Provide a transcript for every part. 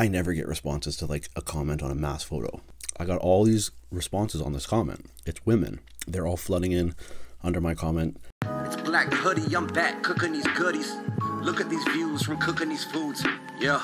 I never get responses to like a comment on a mass photo. I got all these responses on this comment. It's women. They're all flooding in under my comment. It's Black Hoody, I'm back cooking these goodies. Look at these views from cooking these foods. Yeah.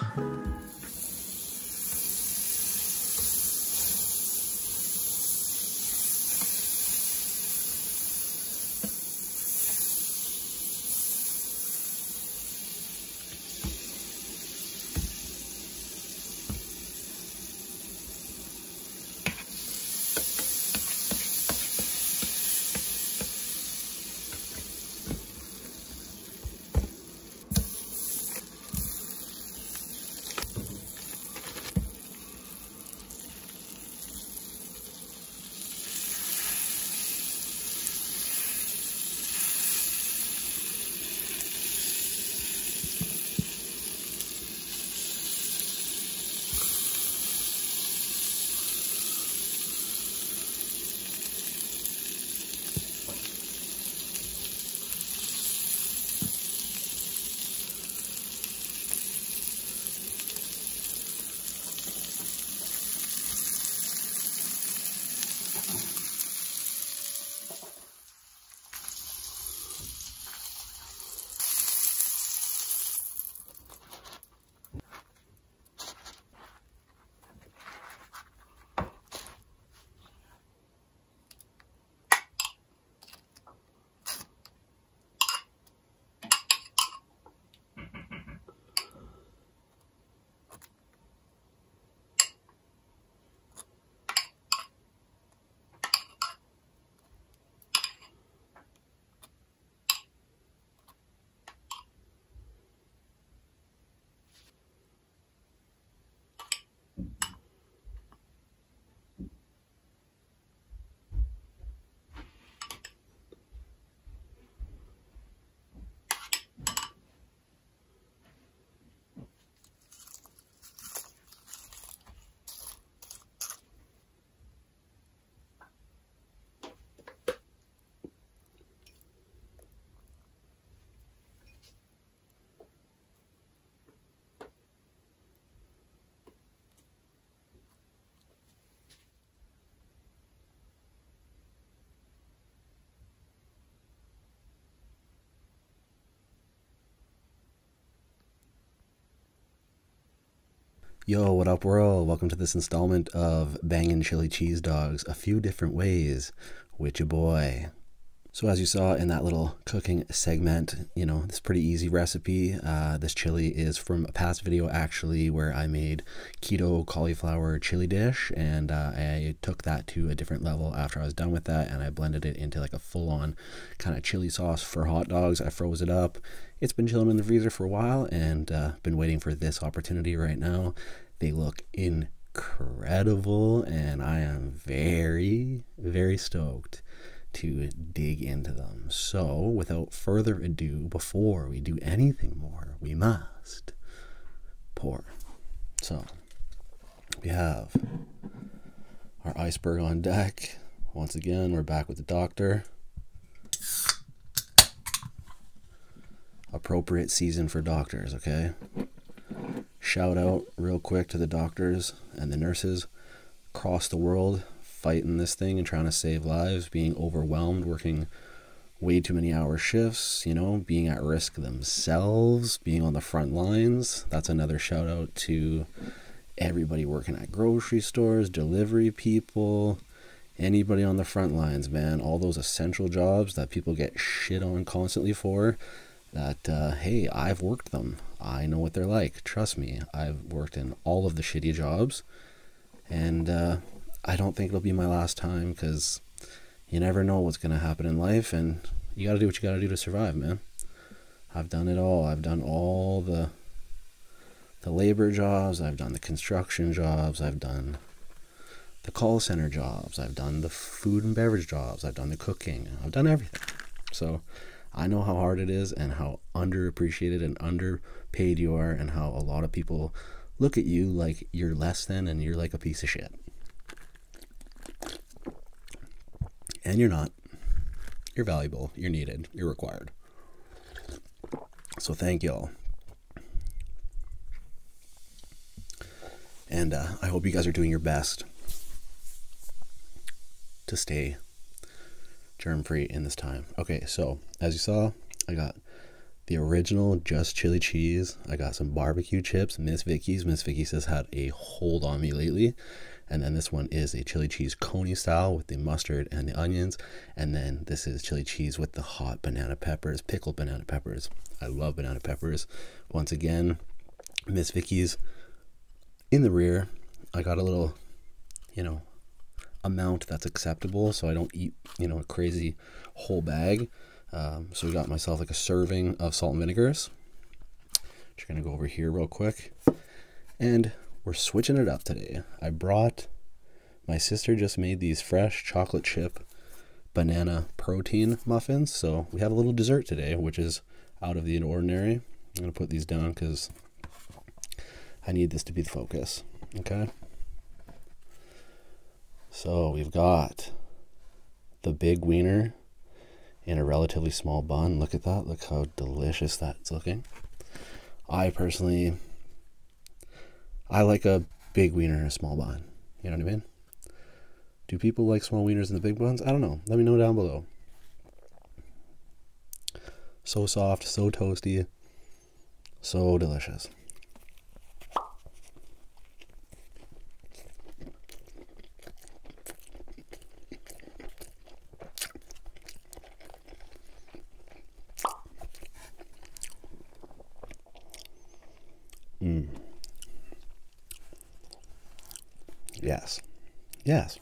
Yo, what up, world? Welcome to this installment of Bangin' Chili Cheese Dogs a few different ways with your boy. So, as you saw in that little cooking segment, you know, this pretty easy recipe. Uh, this chili is from a past video actually where I made keto cauliflower chili dish, and uh, I took that to a different level after I was done with that, and I blended it into like a full on kind of chili sauce for hot dogs. I froze it up it's been chilling in the freezer for a while and uh, been waiting for this opportunity right now. They look incredible, and I am very, very stoked to dig into them. So, without further ado, before we do anything more, we must pour. So, we have our iceberg on deck. Once again, we're back with the doctor. appropriate season for doctors, okay? Shout out real quick to the doctors and the nurses across the world fighting this thing and trying to save lives, being overwhelmed, working way too many hour shifts, you know, being at risk themselves, being on the front lines. That's another shout out to everybody working at grocery stores, delivery people, anybody on the front lines, man. All those essential jobs that people get shit on constantly for that uh, hey i've worked them i know what they're like trust me i've worked in all of the shitty jobs and uh, i don't think it'll be my last time because you never know what's going to happen in life and you got to do what you got to do to survive man. I've done it all. I've done all the the labor jobs i've done the construction jobs i've done the call center jobs i've done the food and beverage jobs i've done the cooking i've done everything. So I know how hard it is and how underappreciated and underpaid you are, and how a lot of people look at you like you're less than and you're like a piece of shit. And you're not. You're valuable. You're needed. You're required. So thank y'all. And uh, I hope you guys are doing your best to stay germ free in this time. Okay, so as you saw, I got the original just chili cheese. I got some barbecue chips, Miss Vickie's. Miss Vickie's has had a hold on me lately. And then this one is a chili cheese coney style with the mustard and the onions. And then this is chili cheese with the hot banana peppers, pickled banana peppers. I love banana peppers. Once again, Miss Vickie's in the rear. I got a little, you know, amount that's acceptable so I don't eat, you know, a crazy whole bag. Um, so we got myself like a serving of salt and vinegars. Just gonna go over here real quick. And we're switching it up today. I brought my sister just made these fresh chocolate chip banana protein muffins. So we have a little dessert today, which is out of the ordinary. I'm gonna put these down because I need this to be the focus. Okay. So we've got the big wiener in a relatively small bun. Look at that. Look how delicious that's looking. I personally, I like a big wiener and a small bun. You know what I mean? Do people like small wieners and the big buns? I don't know. Let me know down below. So soft, so toasty, so delicious. Yes. Yes.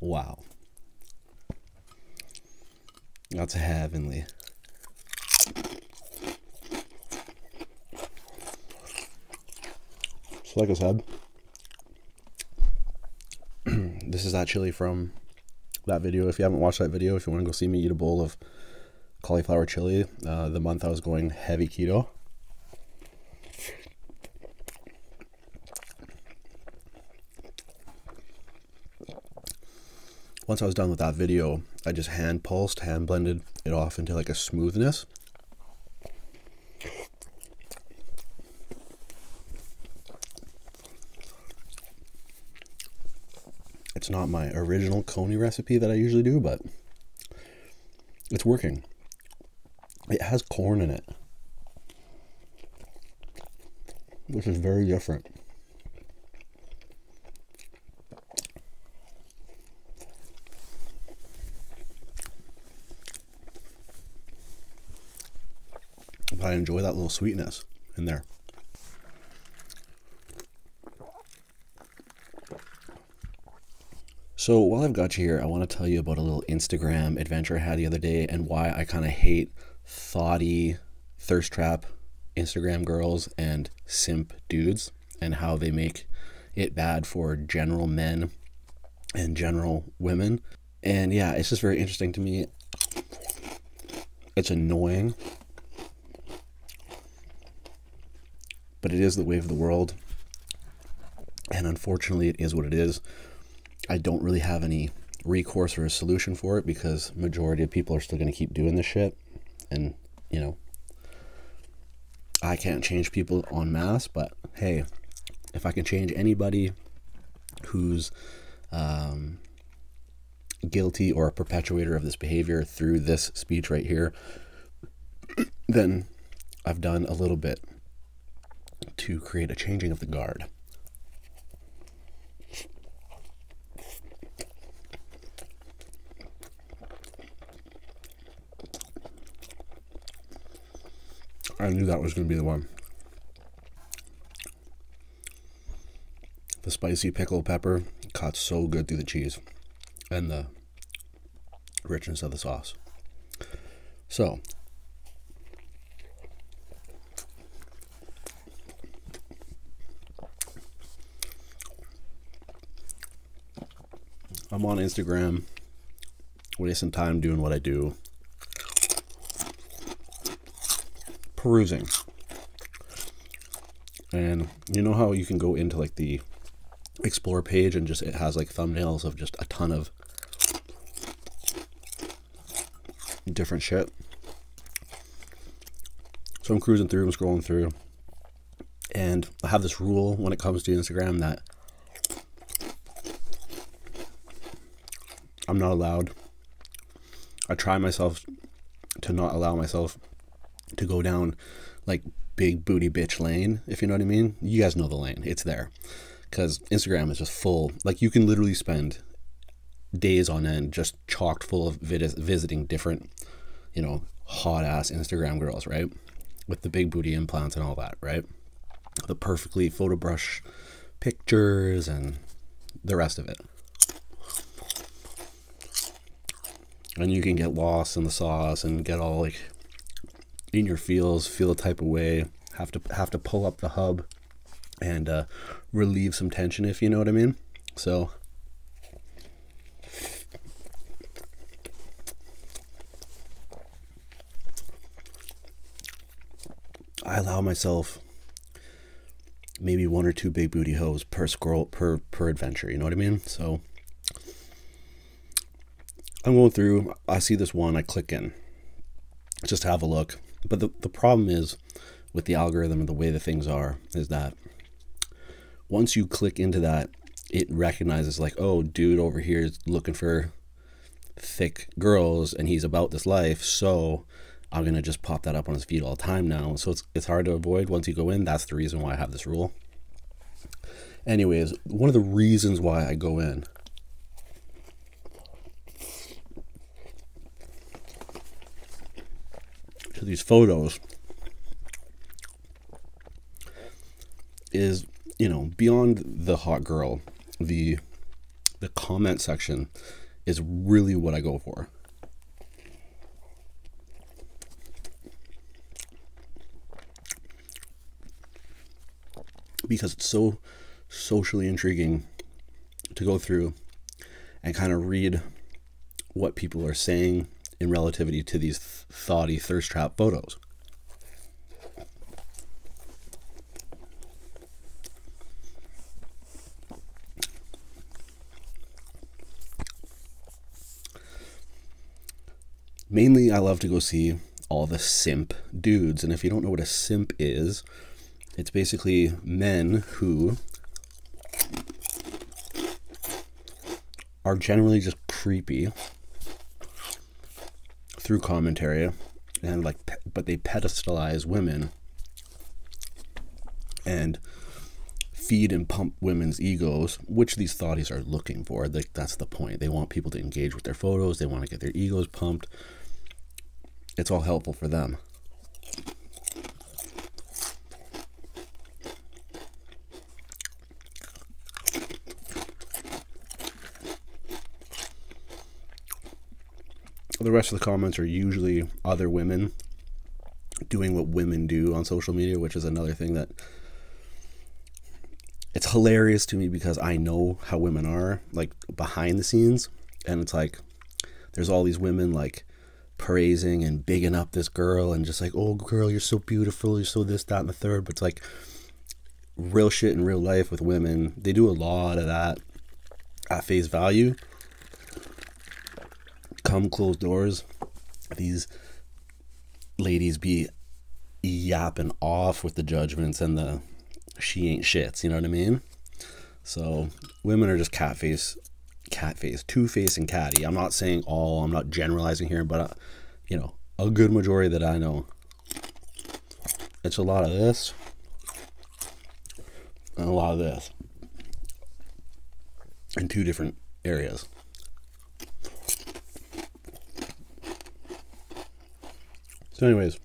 wow. That's heavenly. So, like I said, this is actually from that video. If you haven't watched that video, if you want to go see me eat a bowl of cauliflower chili, uh, the month I was going heavy keto. Once I was done with that video, I just hand pulsed, hand blended it off into like a smoothness. It's not my original coney recipe that I usually do, but it's working. It has corn in it, which is very different. But I enjoy that little sweetness in there. So while I've got you here, I want to tell you about a little Instagram adventure I had the other day and why I kind of hate thoughty thirst trap Instagram girls and simp dudes and how they make it bad for general men and general women. And yeah, it's just very interesting to me. It's annoying. But it is the wave of the world. And unfortunately, it is what it is. I don't really have any recourse or a solution for it because majority of people are still going to keep doing this shit. And you know I can't change people en masse but hey if I can change anybody who's um, guilty or a perpetuator of this behavior through this speech right here then I've done a little bit to create a changing of the guard I knew that was going to be the one. The spicy pickle pepper caught so good through the cheese and the richness of the sauce. So, I'm on Instagram, wasting time doing what I do. Perusing. And you know how you can go into like the explore page and just it has like thumbnails of just a ton of different shit. So I'm cruising through, I'm scrolling through, and I have this rule when it comes to Instagram that I'm not allowed. I try myself to not allow myself to go down like big booty bitch lane, if you know what I mean. You guys know the lane, it's there. Because Instagram is just full. Like, you can literally spend days on end just chocked full of vid- visiting different, you know, hot ass Instagram girls, right? With the big booty implants and all that, right? The perfectly photo brush pictures and the rest of it. And you can get lost in the sauce and get all like in your feels, feel a type of way, have to have to pull up the hub and uh, relieve some tension, if you know what I mean. So. I allow myself maybe one or two big booty hoes per scroll per per adventure. You know what I mean? So I'm going through. I see this one. I click in just have a look. But the the problem is with the algorithm and the way the things are is that once you click into that, it recognizes like, oh, dude over here is looking for thick girls and he's about this life, so I'm gonna just pop that up on his feed all the time now. So it's it's hard to avoid once you go in. That's the reason why I have this rule. Anyways, one of the reasons why I go in these photos is you know beyond the hot girl the the comment section is really what i go for. Because it's so socially intriguing to go through and kind of read what people are saying in relativity to these thoughty thirst trap photos. Mainly, I love to go see all the simp dudes. And if you don't know what a simp is, it's basically men who are generally just creepy through commentary and like but they pedestalize women and feed and pump women's egos which these thoughties are looking for. Like that's the point. They want people to engage with their photos. They want to get their egos pumped. It's all helpful for them the rest of the comments are usually other women doing what women do on social media, which is another thing that it's hilarious to me because I know how women are like behind the scenes and it's like there's all these women like praising and bigging up this girl and just like, "Oh girl, you're so beautiful, you're so this that and the third. But it's like real shit in real life with women. They do a lot of that at face value come closed doors, these ladies be yapping off with the judgments and the she ain't shits, you know what I mean? So women are just cat face, cat face, two face, and catty. I'm not saying all, I'm not generalizing here, but uh, you know, a good majority that I know, it's a lot of this and a lot of this in two different areas. So, anyways,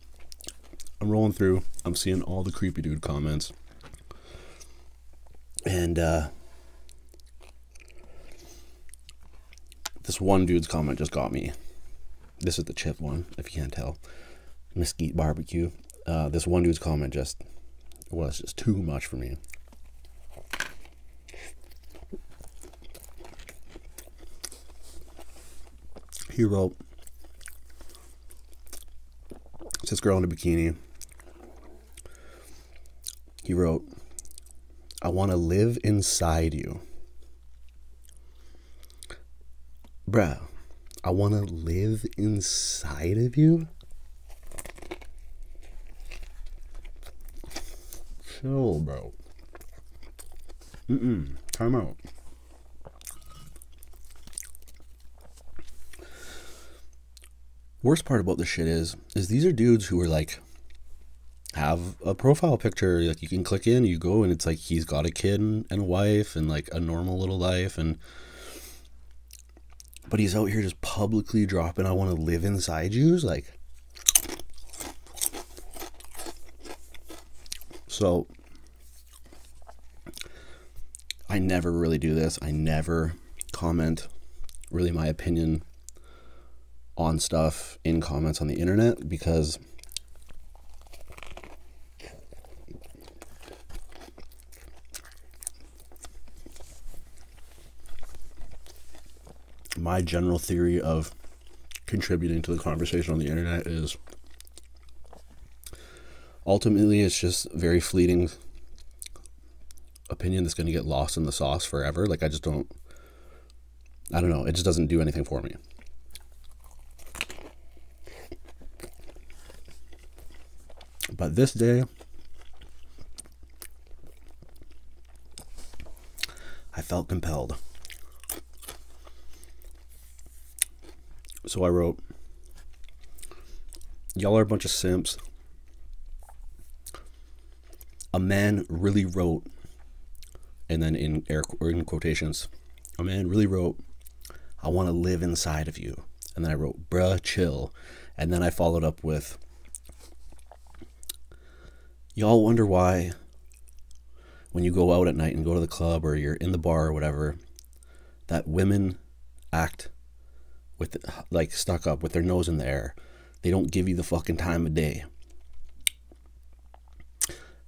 I'm rolling through. I'm seeing all the creepy dude comments. And uh, this one dude's comment just got me. This is the chip one, if you can't tell. Mesquite barbecue. Uh, this one dude's comment just was just too much for me. He wrote, it's this girl in a bikini. He wrote, I want to live inside you. Bruh, I want to live inside of you? Chill, bro. Mm-mm. Time out. Worst part about this shit is, is these are dudes who are like, have a profile picture like you can click in, you go, and it's like he's got a kid and, a wife and like a normal little life, and but he's out here just publicly dropping, "I want to live inside you." Like, so I never really do this. I never comment really my opinion on stuff in comments on the internet because my general theory of contributing to the conversation on the internet is ultimately it's just very fleeting opinion that's going to get lost in the sauce forever. Like i just don't i don't know it just doesn't do anything for me but this day i felt compelled So I wrote, Y'all are a bunch of simps. A man really wrote, and then in air in quotations, a man really wrote, I want to live inside of you. And then I wrote, bruh, chill. And then I followed up with, Y'all wonder why when you go out at night and go to the club or you're in the bar or whatever, that women act with like stuck up with their nose in the air. They don't give you the fucking time of day.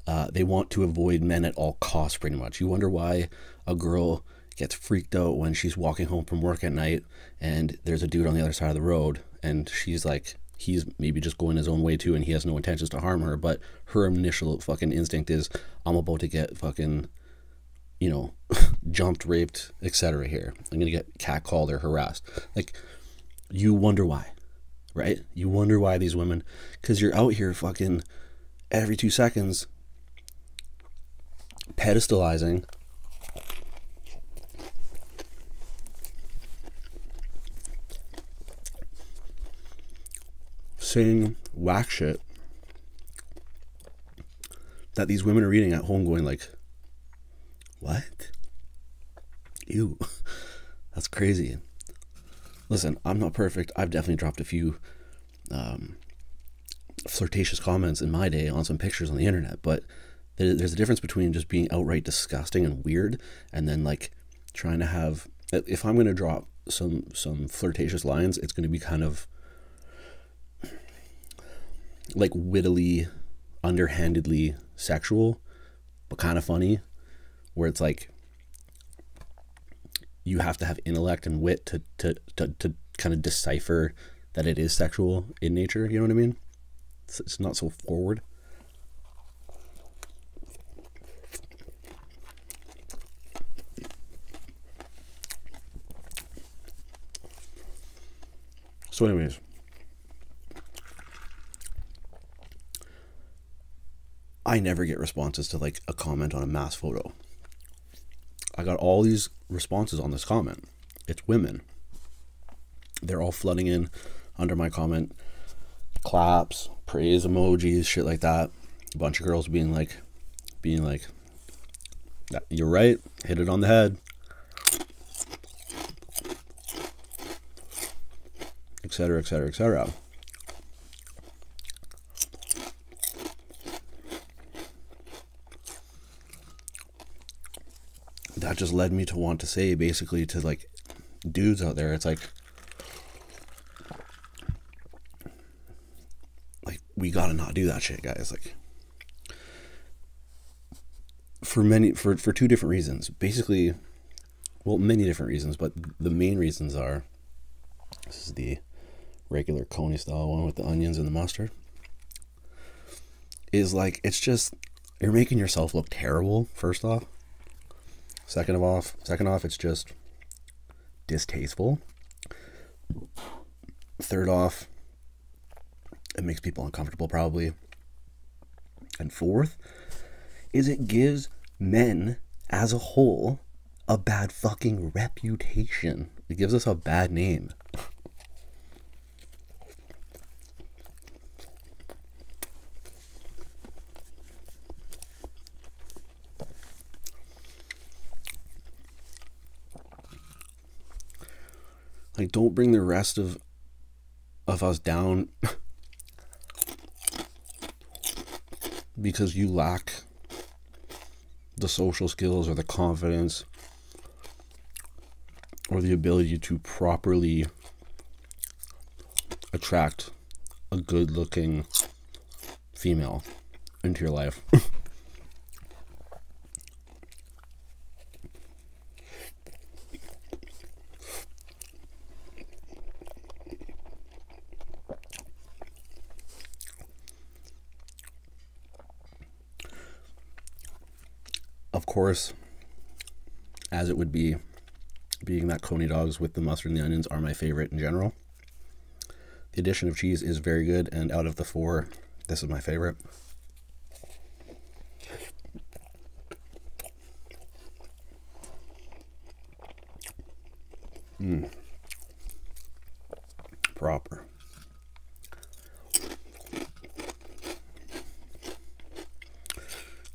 Uh, they want to avoid men at all costs, pretty much. You wonder why a girl gets freaked out when she's walking home from work at night and there's a dude on the other side of the road and she's like, he's maybe just going his own way too and he has no intentions to harm her, but her initial fucking instinct is, I'm about to get fucking, you know, jumped, raped, etc. here. I'm gonna get catcalled or harassed. Like, you wonder why, right? You wonder why these women, because you're out here fucking every two seconds pedestalizing saying whack shit that these women are reading at home going like what? Ew. That's crazy. Listen, I'm not perfect. I've definitely dropped a few um, flirtatious comments in my day on some pictures on the internet, but there's a difference between just being outright disgusting and weird and then like trying to have if i'm going to drop some some flirtatious lines it's going to be kind of like wittily underhandedly sexual but kind of funny where it's like you have to have intellect and wit to to to, to kind of decipher that it is sexual in nature. You know what I mean? It's, it's not so forward. So, anyways, I never get responses to like a comment on a mass photo. I got all these responses on this comment. It's women. They're all flooding in under my comment. Claps, praise emojis, shit like that. A bunch of girls being like, being like, you're right, hit it on the head. Etc. Etc. Etc. that just led me to want to say basically to like dudes out there, it's like like we gotta not do that shit, guys. Like for many for for two different reasons. Basically, well, many different reasons, but the main reasons are this is the regular coney style one with the onions and the mustard. Is like it's just you're making yourself look terrible. First off, Second of off, second off, it's just distasteful. Third off, it makes people uncomfortable, probably. And fourth, is it gives men as a whole a bad fucking reputation. It gives us a bad name. Like, don't bring the rest of of us down because you lack the social skills or the confidence or the ability to properly attract a good looking female into your life. of course, as it would be, being that coney dogs with the mustard and the onions are my favorite in general. The addition of cheese is very good, and out of the four, this is my favorite. Mmm. Proper.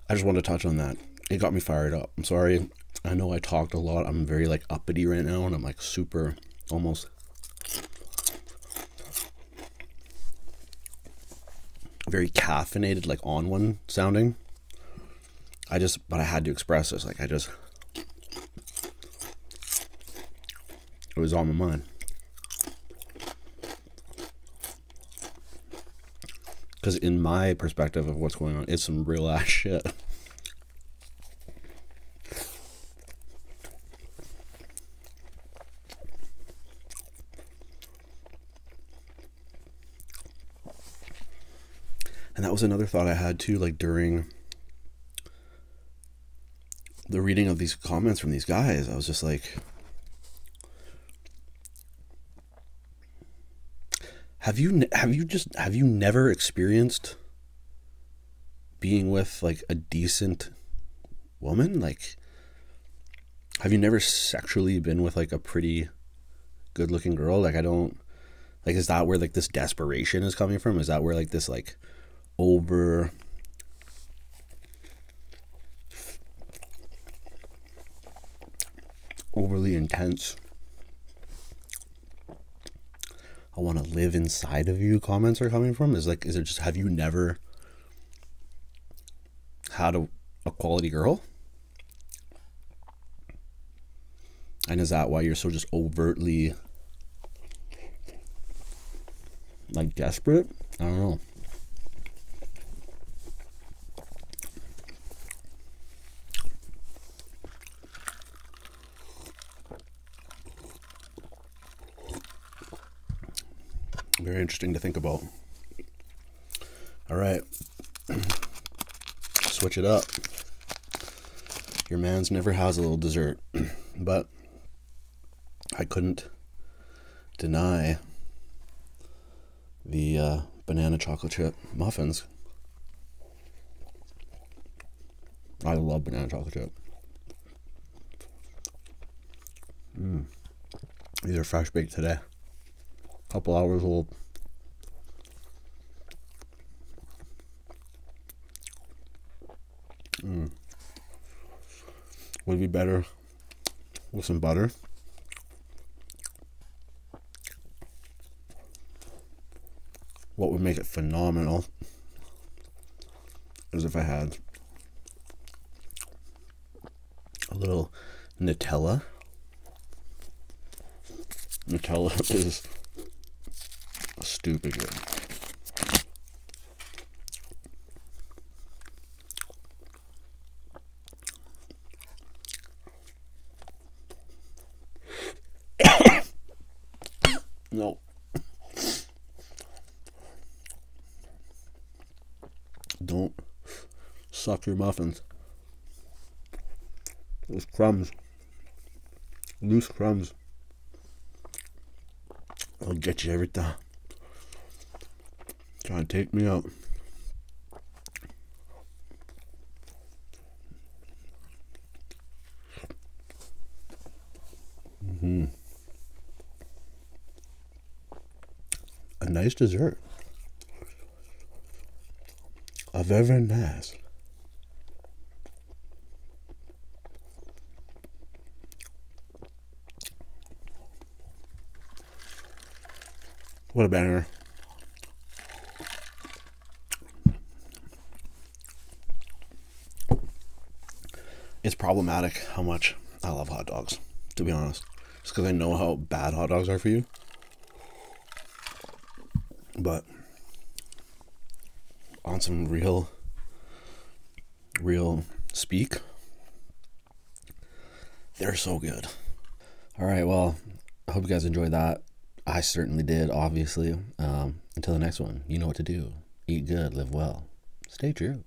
I just want to touch on that. It got me fired up. I'm sorry. I know I talked a lot. I'm very like uppity right now, and I'm like super almost very caffeinated, like on one sounding. I just, but I had to express this. Like, I just, it was on my mind. Because, in my perspective of what's going on, it's some real ass shit. And that was another thought I had too, like during the reading of these comments from these guys. I was just like, have you have you just have you never experienced being with like a decent woman? Like, have you never sexually been with like a pretty good looking girl? Like, I don't like. Is that where like this desperation is coming from? Is that where like this like over overly intense. I want to live inside of you comments are coming from. Is like is it just have you never had a, a quality girl? And is that why you're so just overtly like desperate? I don't know Very interesting to think about. All right. Switch it up. Your man's never has a little dessert, but I couldn't deny the uh, banana chocolate chip muffins. I love banana chocolate chip. Mm. These are fresh baked today couple hours old. Mm. Would be better with some butter. What would make it phenomenal is if I had a little Nutella. Nutella is stupid good. no. Don't suck your muffins. Those crumbs. Loose crumbs. I'll get you every time. Trying to take me out. Mm-hmm. A nice dessert. A very nice. What a banger. It's problematic how much I love hot dogs, to be honest. Just because I know how bad hot dogs are for you. But on some real, real speak, they're so good. All right, well, I hope you guys enjoyed that. I certainly did, obviously. Um, until the next one, you know what to do. Eat good, live well, stay true.